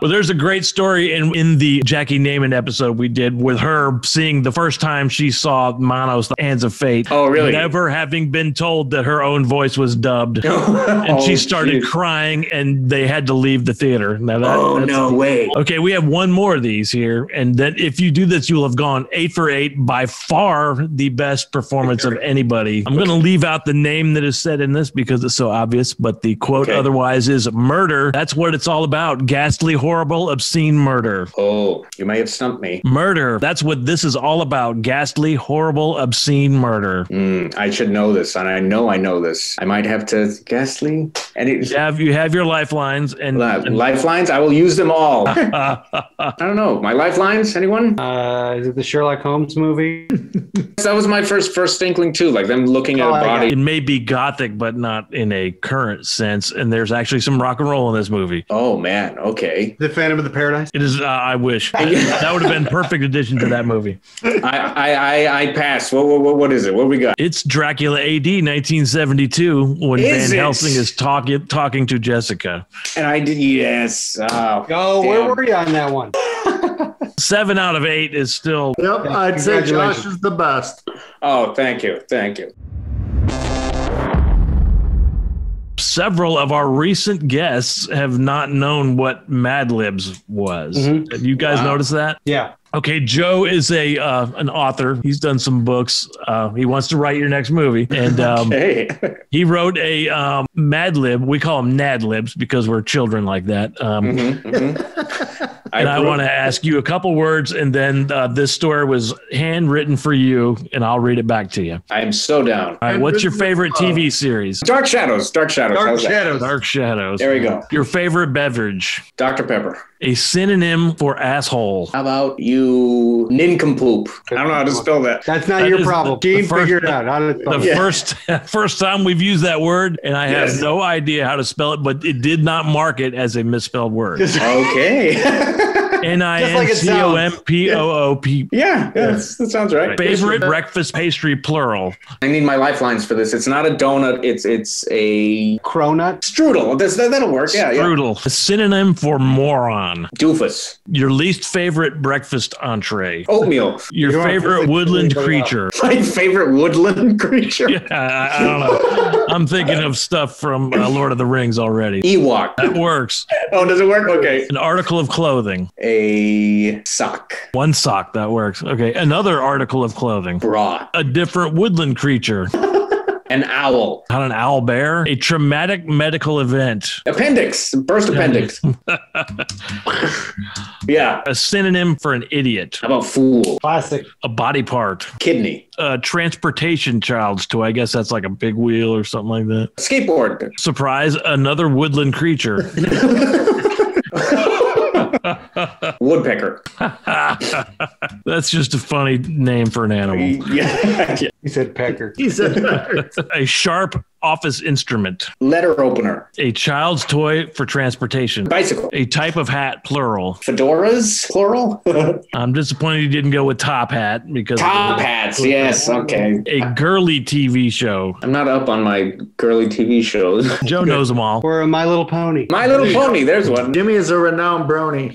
well, there's a great story in, in the Jackie Neyman episode we did with her seeing the first time she saw Manos, The Hands of Fate. Oh, really? Never having been told that her own voice was dubbed. and she Oh, started crying and they had to leave the theater. Now that, Oh no way! Okay, we have one more of these here, and then if you do this, you'll have gone eight for eight. By far, the best performance of anybody. I'm going to leave out the name that is said in this because it's so obvious, but the quote Okay. otherwise is murder. That's what it's all about: ghastly, horrible, obscene murder. Oh, you may have stumped me. Murder. That's what this is all about: ghastly, horrible, obscene murder. Mm, I should know this, and I know I know this. I might have to ghastly and it, You have you have your lifelines and. Li- lifelines. I will use them all. I don't know my lifelines. Anyone? Uh, is it the Sherlock Holmes movie? That was my first first inkling too. Like them looking at Oh, a I got body. it may be gothic, but not in a current sense. And there's actually some rock and roll in this movie. Oh man. Okay. The Phantom of the Paradise? It is. Uh, I wish that would have been perfect addition to that movie. I I I, I pass. What, what what is it? What we got? It's Dracula AD 1972 when Is Van it? Helsing is talking talking to Jessica. And I did yes. Oh, Oh, where were you on that one? Seven out of eight is still. Yep, I'd say Josh is the best. Oh, thank you, thank you. Several of our recent guests have not known what Mad Libs was. Mhm. Have you guys Wow. noticed that? Yeah. Okay, Joe is a uh, an author. He's done some books. Uh, he wants to write your next movie, and um, Hey, he wrote a um, Mad Lib. We call them Nad Libs because we're children like that. Um, and I wrote- want to ask you a couple words, and then uh, this story was handwritten for you, and I'll read it back to you. I'm so down. All right, what's your favorite TV series? Dark Shadows. Dark Shadows. Dark How's that? Shadows. Dark Shadows. There we go. Your favorite beverage? Dr. Pepper. A synonym for asshole. How about you nincompoop? I don't know how to spell that. That's not That your problem. the Gene first- figured out. How to spell The. Yeah. first first time we've used that word, and I have no idea how to spell it, but it did not mark it as a misspelled word. Okay. N I N like it C O M P O O P. yeah, yeah, that sounds right. Favorite breakfast pastry plural. I need my lifelines for this. It's not a donut. It's it's a Cronut. strudel. That's, that, that'll work. Yeah, yeah. Strudel. A synonym for moron. Doofus. Your least favorite breakfast entree. Oatmeal. Your You don't have to favorite woodland creature. My favorite woodland creature. Yeah, I, I don't know. I'm thinking of stuff from uh, Lord of the Rings already. Ewok. That works. Oh, does it work? Okay. An article of clothing. A sock. One sock. That works. Okay. Another article of clothing. Bra. A different woodland creature. An owl. Not an owl bear. A traumatic medical event. Appendix. Burst appendix. yeah. A synonym for an idiot. How about fool? Classic. A body part. Kidney. A transportation child's toy. I guess that's like a big wheel or something like that. Skateboard. Surprise. Another woodland creature. Woodpecker. That's just a funny name for an animal. Yeah. He said pecker. He said, A sharp office instrument. Letter opener. A child's toy for transportation. Bicycle. A type of hat, plural. Fedoras, plural. I'm disappointed you didn't go with top hat because Top hats. Yes. Okay. a girly TV show. I'm not up on my girly TV shows. Joe knows them all. Or a My Little Pony. My Little Pony. There's one. Jimmy is a renowned brony.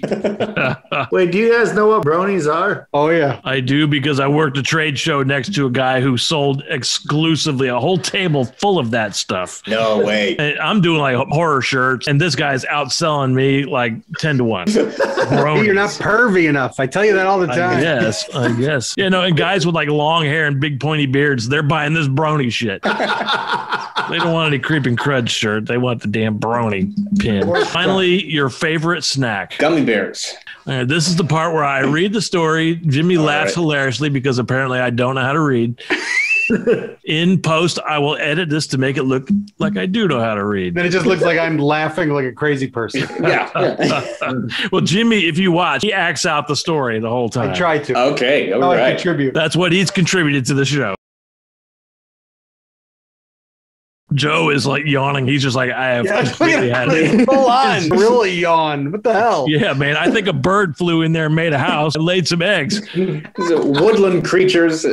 Wait, do you guys know what bronies are? Oh yeah. I do because I worked a trade show next to a guy who sold exclusively a whole table full of that stuff. No way. And I'm doing like horror shirts, and this guy's outselling me like 10 to 1. Hey, you're not pervy enough. I tell you that all the time. guess. I guess. You know, and guys with like long hair and big pointy beards, they're buying this brony shit. they don't want any creeping crud shirt. They want the damn brony pin. Finally, your favorite snack. Gummy bears. All right, this is the part where I read the story. Jimmy laughs right. hilariously because apparently I don't know how to read. In post, I will edit this to make it look like I do know how to read. Then it just looks like I'm laughing like a crazy person. Yeah. yeah. Well, Jimmy, if you watch, he acts out the story the whole time. I try to. okay. All Oh, I contribute. That's what he's contributed to the show. Joe is like yawning. He's just like, I have Yeah, completely had it. Full on. Really yawn. What the hell? Yeah, man. I think a bird flew in there, and made a house, and laid some eggs. These woodland creatures.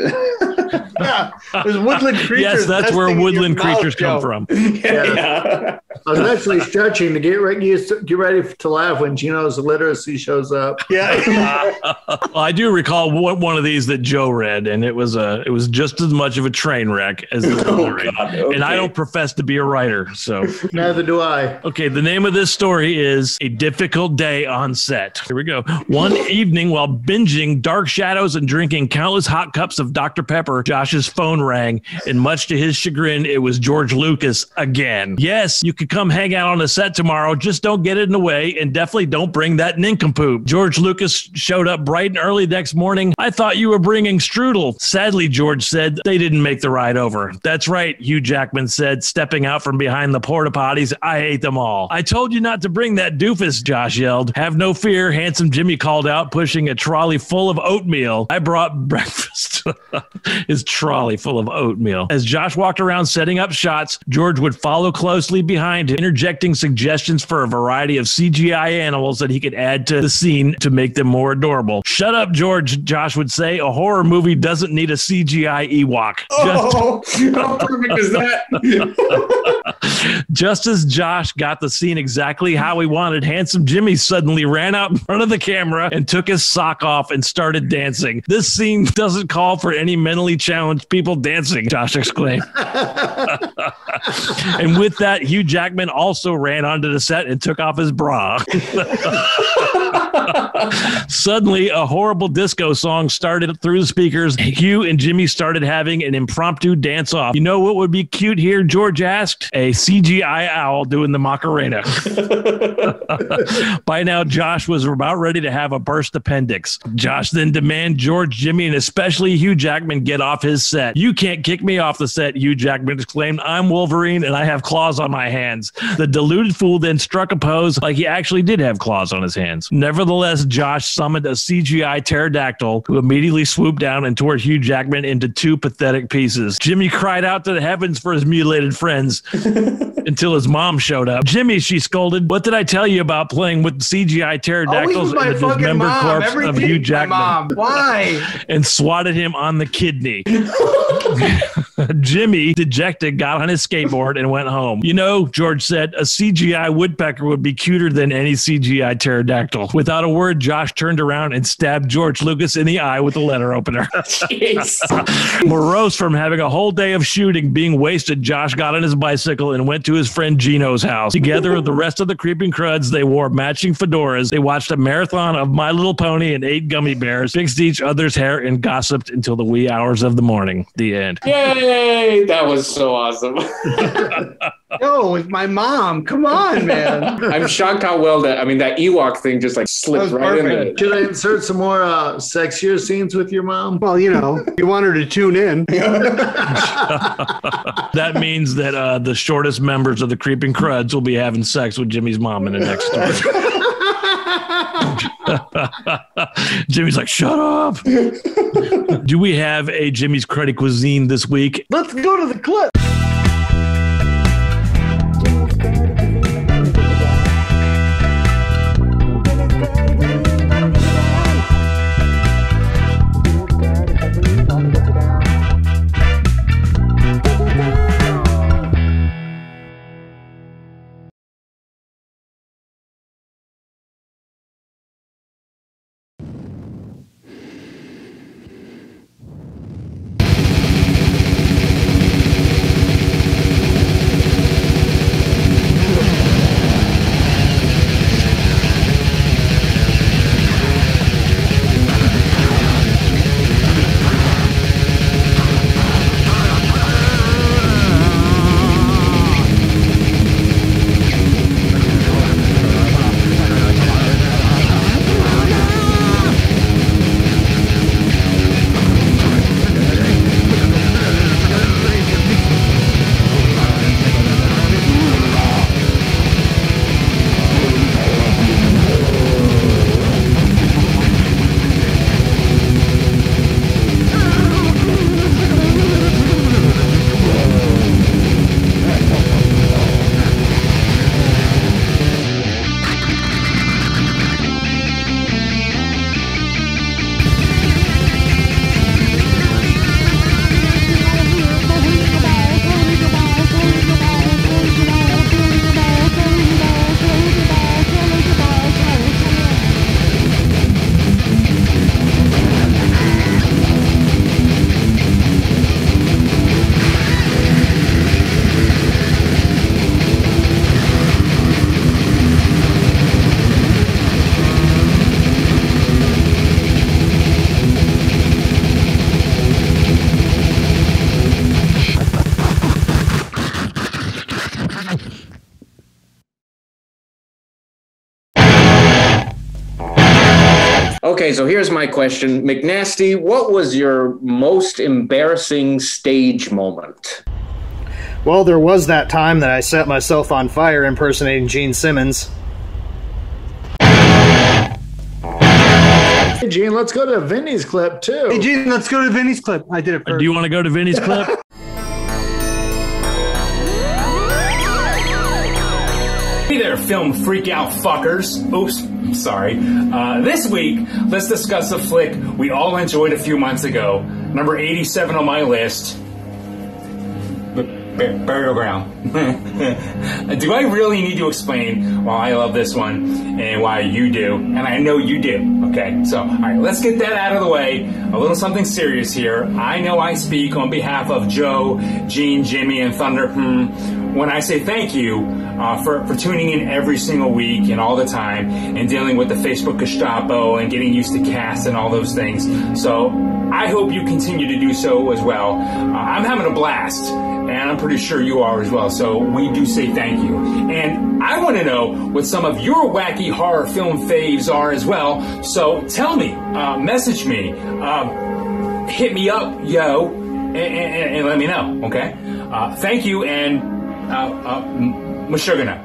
Yeah. There's woodland creatures. yes, that's where nesting in your woodland mouth, creatures come Joe. from. yeah. I was actually stretching to get ready, used to, get ready to laugh when Jeano's literacy shows up. Yeah. Well, I do recall one, one of these that Joe read, and it was a it was just as much of a train wreck as the one I Oh, read. God. And I don't profess to be a writer, so Neither do I. Okay, the name of this story is A Difficult Day on Set. Here we go. One evening while binging Dark Shadows and drinking countless hot cups of Dr. Pepper, Josh's phone rang, and much to his chagrin, it was George Lucas again. Yes, you could come hang out on the set tomorrow, just don't get it in the way, and definitely don't bring that nincompoop. George Lucas showed up bright and early next morning. I thought you were bringing strudel. Sadly, George said, they didn't make the ride over. That's right, Hugh Jackman said, stepping out from behind the porta potties. I hate them all. I told you not to bring that doofus, Josh yelled. Have no fear, handsome Jimmy called out, pushing a trolley full of oatmeal. I brought breakfast. His trolley full of oatmeal. As Josh walked around setting up shots, George would follow closely behind him, interjecting suggestions for a variety of CGI animals that he could add to the scene to make them more adorable. Shut up, George, Josh would say. A horror movie doesn't need a CGI Ewok. Oh, Just- Oh, how perfect is that? Just as Josh got the scene exactly how he wanted, handsome Jimmy suddenly ran out in front of the camera and took his sock off and started dancing. This scene doesn't call for any mentally challenged people dancing, Josh exclaimed. and with that, Hugh Jackman also ran onto the set and took off his bra. Suddenly, a horrible disco song started through the speakers. Hugh and Jimmy started having an impromptu dance off. You know what would be cute here? George asked. A CGI owl doing the Macarena. By now, Josh was about ready to have a burst appendix. Josh then demanded George, Jimmy, and especially Hugh Jackman get off his set. You can't kick me off the set, Hugh Jackman exclaimed. I'm Wolverine and I have claws on my hands. The deluded fool then struck a pose like he actually did have claws on his hands. Nevertheless, Josh summoned a CGI pterodactyl who immediately swooped down and tore Hugh Jackman into two pathetic pieces. Jimmy cried out to the heavens for his mutilated friends until his mom showed up. Jimmy, she scolded, what did I tell you about playing with CGI pterodactyls and oh, my the dismembered corpse of Hugh Jackman? mom. Why? and swatted him on the kidney. Jimmy, dejected, got on his skateboard and went home. You know, George said, a CGI woodpecker would be cuter than any CGI pterodactyl. Without a word, Josh turned around and stabbed George Lucas in the eye with a letter opener. Morose from having a whole day of shooting, being wasted, Josh got on his bicycle and went to his friend Jeano's house. Together with the rest of the creeping cruds, they wore matching fedoras. They watched a marathon of My Little Pony and ate gummy bears, fixed each other's hair, and gossiped until the wee hours of the morning. The end. Yay! That was so awesome. Yo, with my mom. Come on, man. I'm shocked how well that I mean that Ewok thing just like That slipped was right in perfect. there. Should I insert some more uh, sexier scenes with your mom? Well, you know, you want her to tune in. That means that uh, the shortest members of the creeping cruds will be having sex with Jimmy's mom in the next story. Jimmy's like, shut up. Do we have a Jimmy's Cruddy Cuisine this week? Let's go to the clip. Okay, so here's my question. McNasty, what was your most embarrassing stage moment? Well, there was that time that I set myself on fire impersonating Gene Simmons. Hey, Gene, let's go to Vinny's clip too. Hey, Gene, let's go to Vinny's clip. I did it Do you want to go to Vinny's clip? there, film freak out fuckers. Oops, sorry. Uh, this week, let's discuss a flick we all enjoyed a few months ago. Number 87 on my list. Burial ground. do I really need to explain why I love this one and why you do? And I know you do. Okay, so all right, let's get that out of the way. A little something serious here. I know I speak on behalf of Joe, Gene, Jimmy, and Thunder. Hmm, when I say thank you uh, for, for tuning in every single week and all the time and dealing with the Facebook Gestapo and getting used to cast and all those things. So I hope you continue to do so as well. Uh, I'm having a blast, and I'm pretty sure you are as well. So we do say thank you. And I want to know what some of your wacky horror film faves are as well. So tell me, uh, message me, uh, hit me up, yo, and, and, and let me know. Okay. Uh, thank you, and uh, uh, m- Mashugana.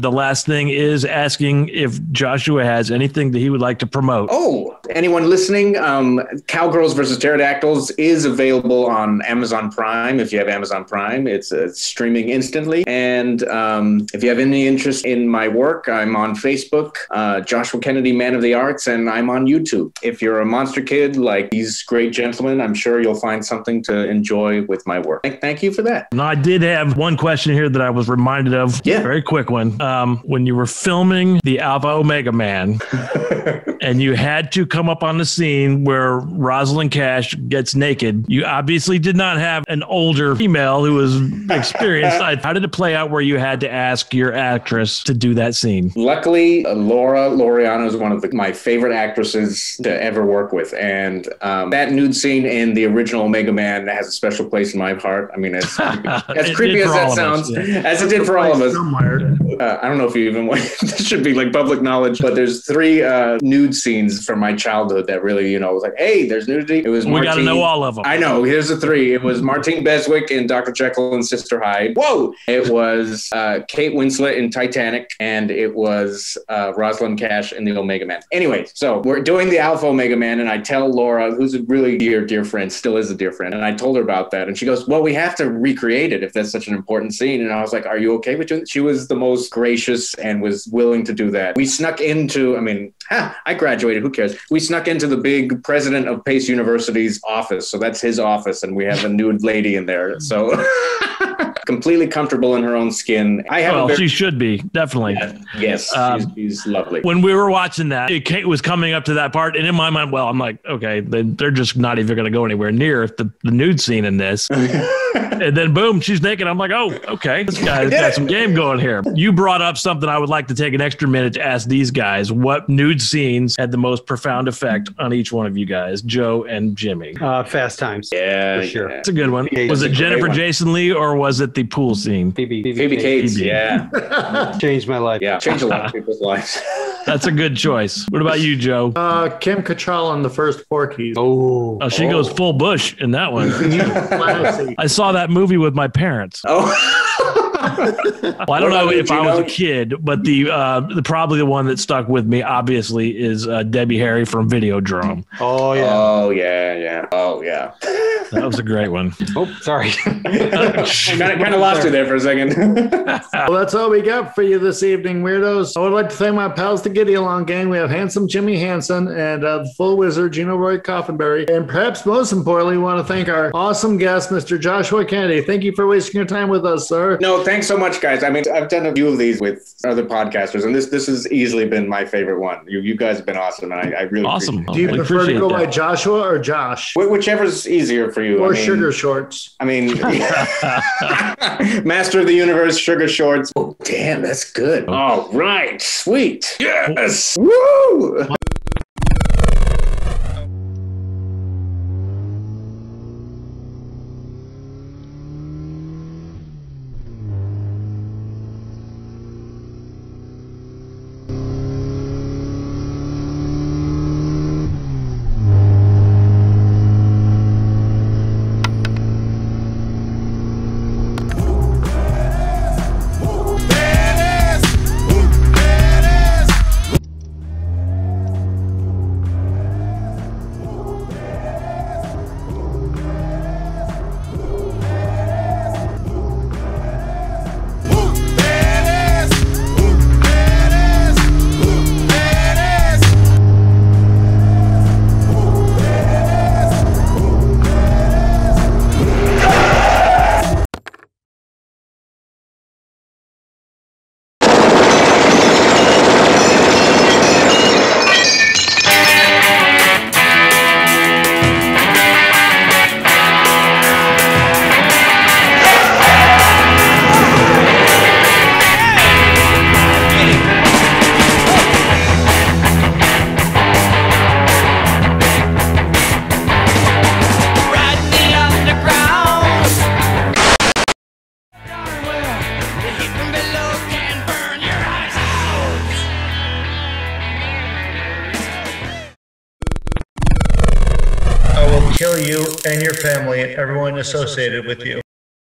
The last thing is asking if Joshua has anything that he would like to promote. Oh, anyone listening? Um, Cowgirls versus Pterodactyls is available on Amazon Prime. If you have Amazon Prime, it's, uh, streaming instantly. And um, if you have any interest in my work, I'm on Facebook, uh, Joshua Kennedy, Man of the Arts, and I'm on YouTube. If you're a monster kid like these great gentlemen, I'm sure you'll find something to enjoy with my work. Thank, thank you for that. Now, I did have one question here that I was reminded of. Yeah. Very quick one. Um, when you were filming the Alpha Omega Man and you had to come up on the scene where Rosalind Cash gets naked, you obviously did not have an older female who was experienced. How did it play out where you had to ask your actress to do that scene? Luckily, uh, Laura Loriano is one of the, my favorite actresses to ever work with, and um, that nude scene in the original Omega Man has a special place in my heart. I mean, as, as It creepy as for that all of us, sounds, yeah. as it did for all of us. Somewhere. Uh, I don't know if you even want this should be like public knowledge, but there's three uh, nude scenes from my childhood that really, you know, was like, hey, there's nudity. It was We got to know all of them. I know. Here's the three. It was Martine Beswick and Dr. Jekyll and Sister Hyde. Whoa! It was uh, Kate Winslet in Titanic, and it was uh, Rosalind Cash in the Omega Man. Anyway, so we're doing the Alpha Omega Man, and I tell Laura, who's a really dear, dear friend, still is a dear friend, and I told her about that, and she goes, "Well, we have to recreate it if that's such an important scene." And I was like, "Are you okay with doing?" It? She was the most gracious and was willing to do that. We snuck into. I mean, I graduated. Who cares? We snuck into the big president of Pace University's office. So that's his office. And we have a nude lady in there. So completely comfortable in her own skin. I have a Well, very, she should be, definitely. yes, Um, she's, she's lovely. when we were watching that, it ca- was coming up to that part, and in my mind, well, I'm like, okay, they, they're just not even going to go anywhere near the, the nude scene in this. and then boom, she's naked. I'm like, oh, okay, this guy's got some game going here. You brought up something I would like to take an extra minute to ask these guys what nude scenes had the most profound effect on each one of you guys, Joe and Jimmy. Uh, fast times. yeah, for sure. yeah. That's a good one. Yeah, Was it Jennifer. Jason Leigh or was it the pool scene? Phoebe, Phoebe, Phoebe Cates, Phoebe. yeah, changed my life. yeah, changed a lot of people's lives. That's a good choice. What about you, Joe? Uh, Kim Cattrall in the first Porky's. Oh, Oh, she goes full bush in that one. I saw that movie with my parents. Oh, Well, I don't know if I was a kid, but the uh, the probably the one that stuck with me obviously is uh, Debbie Harry from Videodrome. oh yeah. oh yeah, yeah, oh yeah. That was a great one. oh, sorry. kind of, kind of lost you there for a second. Well, that's all we got for you this evening, weirdos. I would like to thank my pals, the Giddy Along Gang. We have handsome Jimmy Hansen and uh, the full wizard, Jeano Roid Coffinberry. And perhaps most importantly, we want to thank our awesome guest, Mr. Joshua Kennedy. Thank you for wasting your time with us, sir. No, thanks so much, guys. I mean, I've done a few of these with other podcasters, and this this has easily been my favorite one. You you guys have been awesome, and I, I really Awesome. appreciate Do you I prefer to appreciate go by. Joshua or Josh? it. Wh- whichever's easier for you. Or I mean, sugar shorts? I mean, Master of the Universe, Sugar Shorts. Oh, damn, that's good. Oh. All right, sweet. Yes. Woo! Family and everyone associated with you.